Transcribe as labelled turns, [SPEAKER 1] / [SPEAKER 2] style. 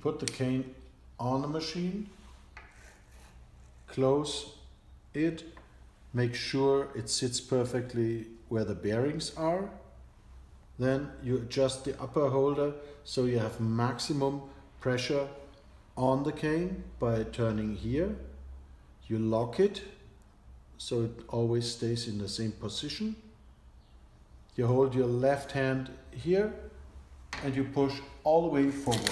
[SPEAKER 1] put the cane on the machine, close it, make sure it sits perfectly where the bearings are. Then you adjust the upper holder so you have maximum pressure on the cane by turning here. You lock it so it always stays in the same position. You hold your left hand here and you push all the way forward.